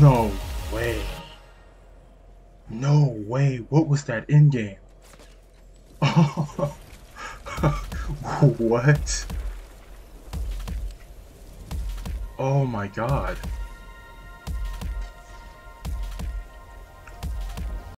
No way. No way. What was that in game? what? Oh my god.